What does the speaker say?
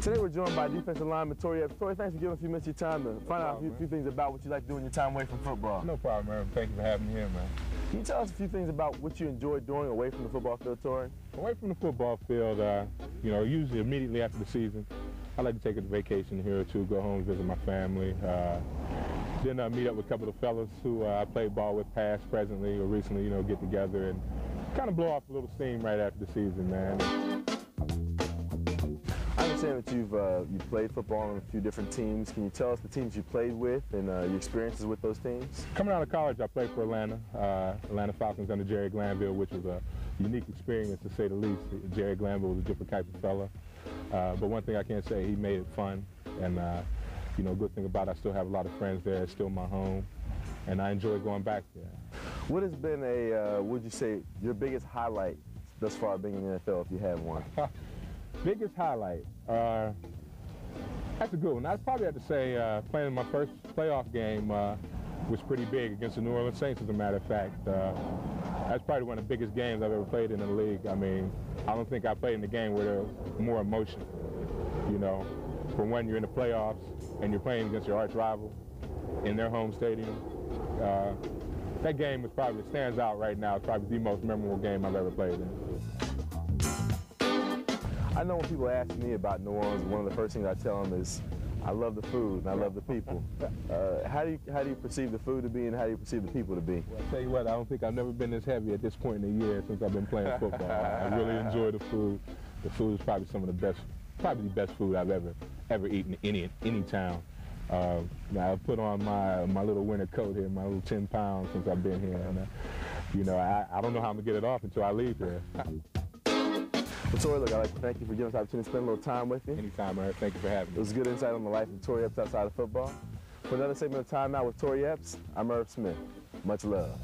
Today we're joined by defensive lineman Tory Epps. Tory, thanks for giving us a few minutes of your time to find out a few, few, things about what you like to do in your time away from football. No problem, man. Thank you for having me here, man. Can you tell us a few things about what you enjoy doing away from the football field, Tory? Away from the football field, uh, you know, usually immediately after the season, I like to take a vacation here or two, go home, visit my family. Uh, then uh, meet up with a couple of fellas who uh, I played ball with past, presently, or recently, you know, get together and kind of blow off a little steam right after the season, man. I understand that you've uh, you played football on a few different teams. Can you tell us the teams you played with and uh, your experiences with those teams? Coming out of college, I played for Atlanta, uh, Atlanta Falcons under Jerry Glanville, which was a unique experience to say the least. Jerry Glanville was a different type of fella. Uh, but one thing I can say, he made it fun. And, uh, you know, good thing about it, I still have a lot of friends there. It's still my home. And I enjoy going back there. What has been a, uh, would you say, your biggest highlight thus far being in the NFL, if you have one? biggest highlight? Uh, that's a good one. I'd probably have to say uh, playing my first playoff game uh, was pretty big against the New Orleans Saints, as a matter of fact. Uh, that's probably one of the biggest games I've ever played in the league. I mean, I don't think I played in a game where there was more emotion, you know, from when you're in the playoffs and you're playing against your arch rival in their home stadium. Uh, that game was probably stands out right now. It's probably the most memorable game I've ever played in. I know when people ask me about New Orleans, one of the first things I tell them is, I love the food and I love the people. Uh, how do you how do you perceive the food to be and how do you perceive the people to be? Well, I tell you what, I don't think I've never been this heavy at this point in the year since I've been playing football. I really enjoy the food. The food is probably some of the best, probably the best food I've ever ever eaten in any any town. Uh, I put on my my little winter coat here, my little 10 pounds since I've been here, and uh, you know I, I don't know how I'm gonna get it off until I leave here. Well, Tory, look, I'd like to thank you for giving us the opportunity to spend a little time with you. Anytime, Eric. Thank you for having me. It was a good insight on the life of Tory Epps outside of football. For another segment of Time Out with Tory Epps, I'm Irv Smith. Much love.